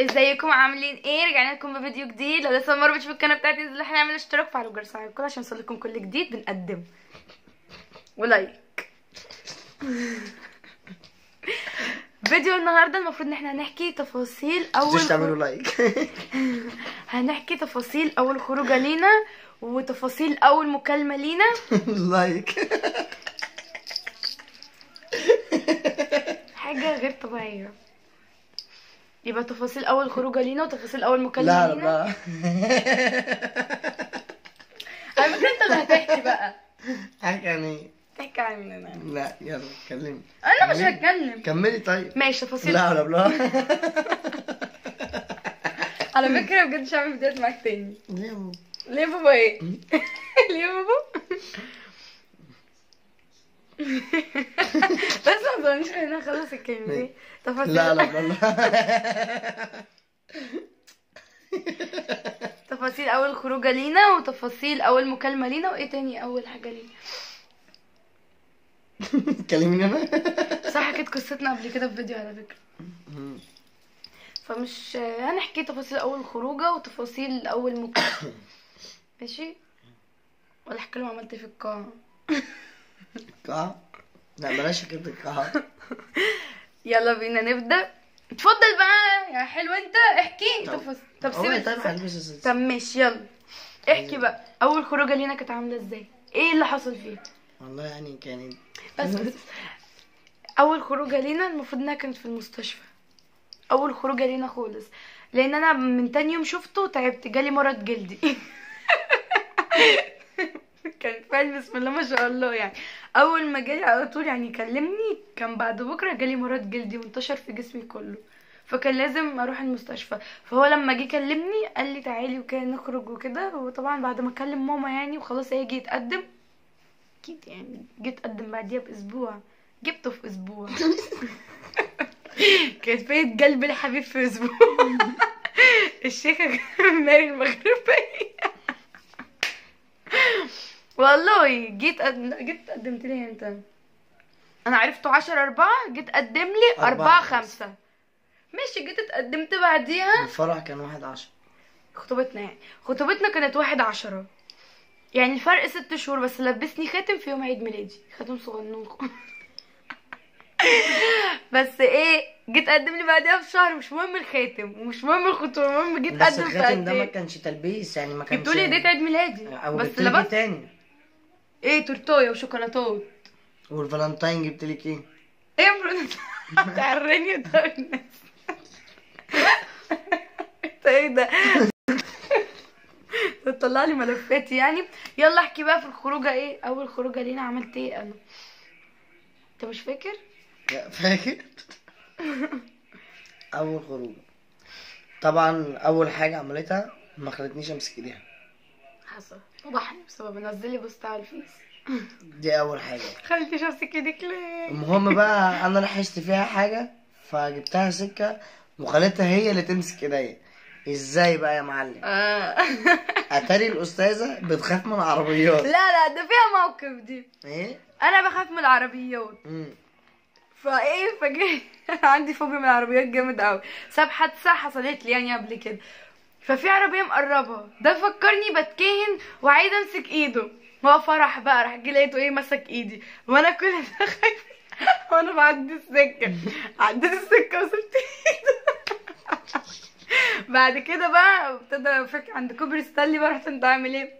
ازيكم؟ عاملين إيه؟ رجعنا لكم بفيديو جديد. لو لسه مرة بتشوفوا القناة بتاعتي انزلوا إحنا نعمل اشتراك فعلوا الجرس على الكل عشان يوصلكم كل جديد بنقدمه ولايك. فيديو النهارده المفروض إن إحنا هنحكي تفاصيل أول تعملوا لايك هنحكي تفاصيل أول خروجة لينا وتفاصيل أول مكالمة لينا. لايك حاجة غير طبيعية. يبقى تفاصيل أول خروجة لينا وتفاصيل أول مكالمة لا لينا؟ لا. على فكرة أنت اللي هتحكي بقى. حاجة يعني. احكي عننا لا يلا كلمي أنا مش. هتكلم. كملي طيب. ماشي تفاصيل. لا ولا بلا على فكرة بجد مش هعمل فيديوهات معاك تاني. ليه بابا؟ ليه بابا إيه؟ ليه بابا؟ تظنيش ان أنا خلص الكلمة دي تفاصيل. لا لا لا. تفاصيل أول خروجة لينا وتفاصيل أول مكالمة لينا وإيه تاني أول حاجة لينا؟ كلميني أنا. صح حكيت قصتنا قبل كده في فيديو على فكرة. فمش هنحكي تفاصيل أول خروجة وتفاصيل أول مكالمة. ماشي؟ ولا احكي لهم عملت إيه في القاعة. قاع لا بلاش كده. يلا بينا نبدأ. اتفضل بقى يا حلو انت احكي. طب. طب هو سيب طيب طب ماشي يلا. احكي بقى. أول خروجة لينا كانت عاملة إزاي؟ إيه اللي حصل فيها؟ والله يعني كانت بس بس. أول خروجة لينا المفروض إنها كانت في المستشفى. أول خروجة لينا خالص. لأن أنا من تاني يوم شفته تعبت جالي مرض جلدي. فعلا بسم الله ما شاء الله يعني. أول ما جالي على طول يعني كلمني كان بعد بكرة جالي مرض جلدي وانتشر في جسمي كله. فكان لازم أروح المستشفى. فهو لما جه كلمني قال لي تعالي وكده نخرج وكده. وطبعا بعد ما اكلم ماما يعني وخلاص هيجي يتقدم أكيد يعني جيت أقدم بعديها بأسبوع. جبته في أسبوع. كانت فايت قلب الحبيب في أسبوع. الشيخة ماري المغربية. والله جيت أد... جيت قدمت لي إمتى أنا عرفته عشرة أربعة جيت قدم لي أربعة أربعة خمسة. خمسة. ماشي جيت اتقدمت بعديها. الفرح كان واحد عشر. خطوبتنا يعني. خطوبتنا كانت واحد عشرة. يعني الفرق ست شهور بس لبسني خاتم في يوم عيد ميلادي. خاتم صغنون. بس إيه جيت اقدم لي بعدها بشهر. مش مهم الخاتم ومش مهم الخطوبة المهم جيت بس اقدم في الخاتم قد ده ما إيه. كانش تلبيس يعني ما كانش جبتوا لي هديه عيد ميلادي. بس لبست. تاني. إيه تورتايه وشوكولاتات والفالنتاين جبت لك إيه إيه تعرني قدام الناس انت إيه ده تطلع لي ملفاتي يعني يلا احكي بقى في الخروجه إيه اول خروجه لينا عملت إيه أنا انت مش فاكر لا، فاكر اول خروج طبعا اول حاجة عملتها ما خلتنيش امسك ايديها حصل وضحني بسبب نزل لي بوست على الفيس. دي أول حاجة. خليتيش امسك إيدك ليه المهم بقى أنا لاحظت فيها حاجة فجبتها سكة وخليتها هي اللي تمسك إيديا. إزاي بقى يا معلم؟ آه. أتاري الأستاذة بتخاف من العربيات. لا لا ده فيها موقف دي. إيه؟ أنا بخاف من العربيات. مم. فإيه فجاه عندي فوبيا من العربيات جامد قوي ساب حادثه حصلت لي يعني قبل كده. ففي عربية مقربة. ده فكرني بتكهن وعايزة امسك ايده. هو فرح بقى راح جه لقيته إيه مسك ايدي. وأنا كل ده خايفه وأنا بعدي السكة. عديت السكة وسبت ايده. بعد كده بقى ابتدى فكر عند كوبري ستانلي بقى رحت انت عامل إيه؟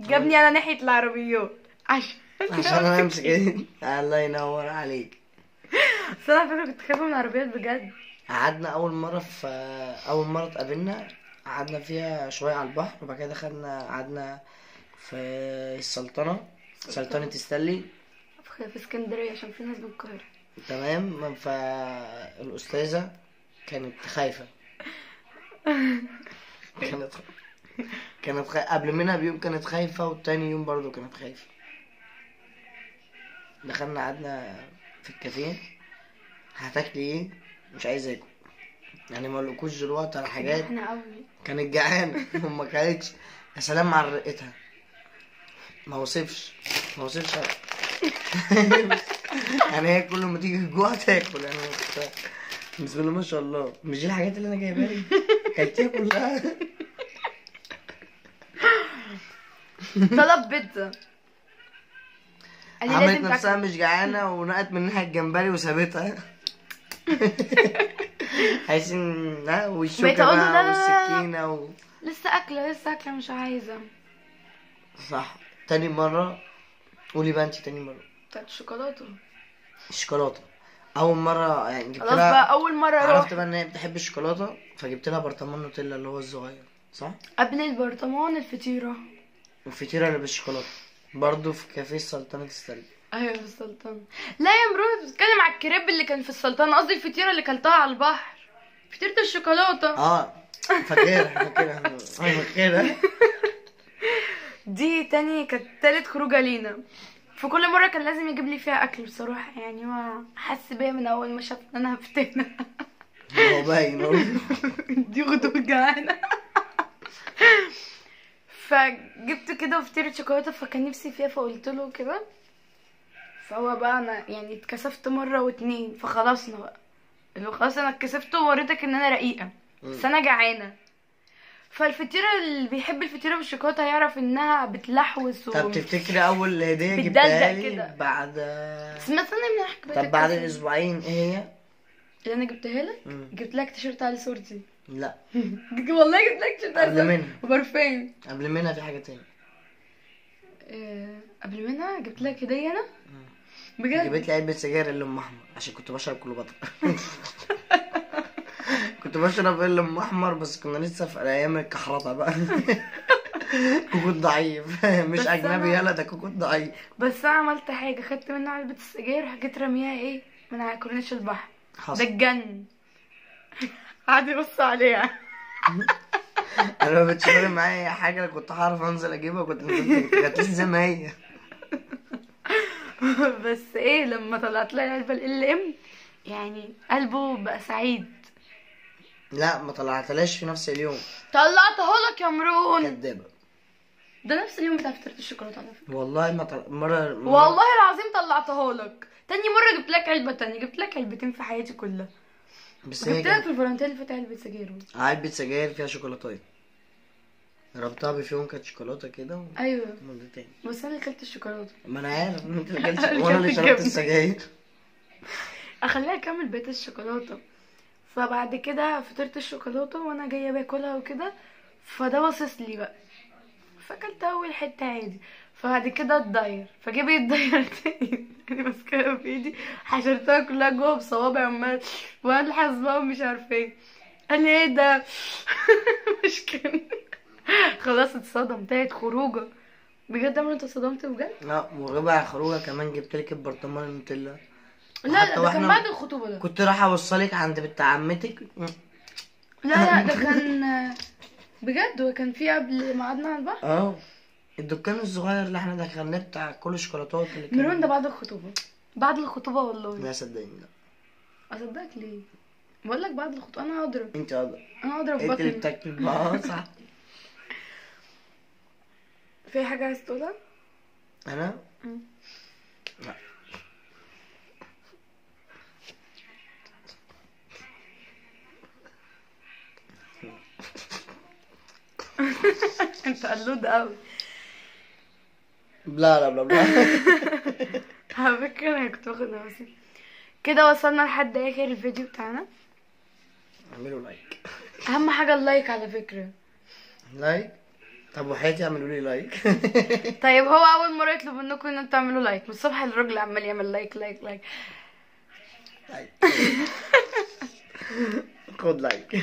جابني أنا ناحية العربيات. عشان عشان أنا أمسك ايدي. الله ينور عليك. بس أنا على فكرة كنت خايفة من العربيات بجد. قعدنا أول مرة في أول مرة اتقابلنا قعدنا فيها شوية على البحر وبعد كده دخلنا قعدنا في السلطنة سلطنة ستانلي. في اسكندرية عشان في ناس من القاهرة. تمام. فالأستاذة كانت خايفة. كانت كانت خ... قبل منها بيوم كانت خايفة والتاني يوم برضو كانت خايفة. دخلنا قعدنا في الكافيه. هتاكلي إيه؟ مش عايز آكل. يعني ما اقولكوش دلوقتي على حاجات. إحنا قوي. كانت جعانة. وما كانتش. يا سلام على رقتها ما وصفش. ما وصفش. يعني هي كل ما تيجي الجوع تاكل. يعني بسم الله ما شاء الله. مش دي الحاجات اللي أنا جايبها لي كلتيها كلها. طلب بيتزا. قال لي عملت لازم نفسها تاكل. مش جعانة ونقت منها الجمبري وسابتها. عايزين ها والشوكة بقى لا لا لا لا. والسكينة و... لسه أكلة لسه أكلة مش عايزة. صح. تاني مرة قولي بقى انت تاني مرة. بتاعت الشوكولاتة. الشوكولاتة. أول مرة يعني جبت لها بقى أول مرة عرفت بقى إن هي بتحب الشوكولاتة فجبت لها برطمان نوتيلا اللي هو الصغير. صح؟ قبل البرطمان الفطيرة. والفطيرة اللي بالشوكولاتة. برضه في كافيه سلطنة الثلج أيوه في السلطان. لا يا مرونة بتتكلم على الكريب اللي كان في السلطان قصدي الفطيرة اللي كلتها على البحر. فطيرة الشوكولاتة. آه فاكرها فاكرها. فاكرها. دي تاني كانت تالت خروجة لينا. في كل مرة كان لازم يجيب لي فيها أكل بصراحة يعني هو حس بيا من أول ما شاف إن أنا هفتنا هو باين. دي غدوة جعانة فجبت كده فطيرة شوكولاتة فكان نفسي فيها فقلت له كده. فهو بقى أنا يعني اتكسفت مرة واتنين فخلصنا بقى اللي خلاص أنا اتكسفت ووريتك إن أنا رقيقة بس أنا جعانة. فالفطيرة اللي بيحب الفطيرة بالشوكولاتة هيعرف إنها بتلحوس و... طب تفتكري هدية بتدلدق جبتها لي. بعد بس مثلا من طب بعد الكسل. أسبوعين إيه هي؟ اللي أنا جبتها لك. جبت لك تيشيرت على صورتي. لا. والله جبت لك تيشيرت على قبل منها. وبرفان قبل منها في حاجة تاني آه، قبل منها جبت لك هدية أنا؟ بجد؟ جبت لي علبة سجاير اللي أم أحمر عشان كنت بشرب كليوباترا كنت بشرب اللي أم أحمر بس كنا لسه في أيام الكحرطة بقى. كوكوت ضعيف. مش أجنبي يلا ده كوكوت ضعيف. بس أنا عملت حاجة خدت منها علبة السجاير وحكيت رميها إيه؟ من على كورنيش البحر. ده حصل اتجنن قعد يبص عليها. أنا ما فارق معايا حاجة كنت هعرف أنزل أجيبها كنت كانت لسه زي ما هي. بس إيه لما طلعت لها العلبة ال ام يعني قلبه بقى سعيد. لا ما طلعتلاش في نفس اليوم. طلعته لك يا مرون. كدابة. ده نفس اليوم بتاع فطيرة الشوكولاتة على فكرة. والله ما طل... مرة مرة- والله العظيم طلعته لك. تاني مرة جبت لك علبة تانية جبت لك علبتين في حياتي كلها. بس هي جبت لك في الفالنتين اللي فات علبة سجاير. علبة سجاير فيها شوكولاتاية. ربطها بفيهم كانت شوكولاتة كده و- أيوه. مرتين بس أنا اللي كلت الشوكولاتة. ما أنا عارف ان أنت اللي كلت اللي وأنا اللي شربت. السجاير. أخليها اكمل بقيه الشوكولاتة. فبعد كده فطرت الشوكولاتة وأنا جاية باكلها وكده فده باصص لي بقى. فأكلت أول حتة عادي. فبعد كده الداير. فجيب لي الداير تاني. يعني ماسكاها في إيدي حشرتها كلها جوه بصوابع عمال والحس بقى ومش عارفة إيه. قال لي إيه ده؟ مش كده خلاص اتصدم تالت خروجة. بجد عمرك انت اتصدمت بجد؟ لا وربع خروجة كمان جبت لك البرطمان النوتيلا. لا ده كان بعد الخطوبة ده. كنت رايح اوصلك عند بنت عمتك. لا لا ده كان بجد هو كان في قبل ما قعدنا على البحر. آه الدكان الصغير اللي إحنا دخلناه بتاع كل الشوكولاتات اللي كان مروان ده بعد الخطوبة. بعد الخطوبة والله. لا صدقني لا. أصدقك ليه؟ بقول لك بعد الخطوبة أنا هضرب أنت أقدر. أنا هضرب أنت اللي بطني. بتاكل. آه صح. في حاجة عايز تقولها؟ أنا؟ مم. لا. انت قلود قوي. لا لا لا لا على فكرة أنا كنت باخد نفسي. كده وصلنا لحد آخر الفيديو بتاعنا. اعملوا لايك أهم حاجة اللايك على فكرة. لايك طب وحياتي اعملوا لي لايك طيب هو أول مرة يطلب منكم إن أنتوا تعملوا لايك من الصبح الراجل عمال يعمل لايك لايك لايك لايك. خد لايك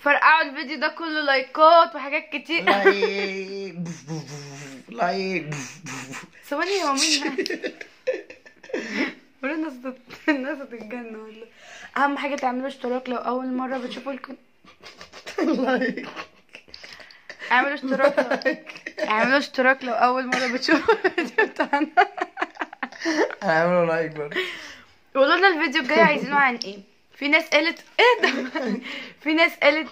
فرقعوا الفيديو ده كله لايكات وحاجات كتير. لايك. لايك. ثواني يا مين ولا الناس الناس هتتجنن والله. أهم حاجة تعملوا اشتراك لو أول مرة بتشوفوا الكون. like اعملوا اشتراك لو... اعملوا اشتراك لو اول مرة بتشوفوا الفيديو بتاعنا. اعملوا like برضه. قولوا لنا الفيديو الجاي عايزينه عن إيه؟ في ناس قالت إيه ده؟ في ناس قالت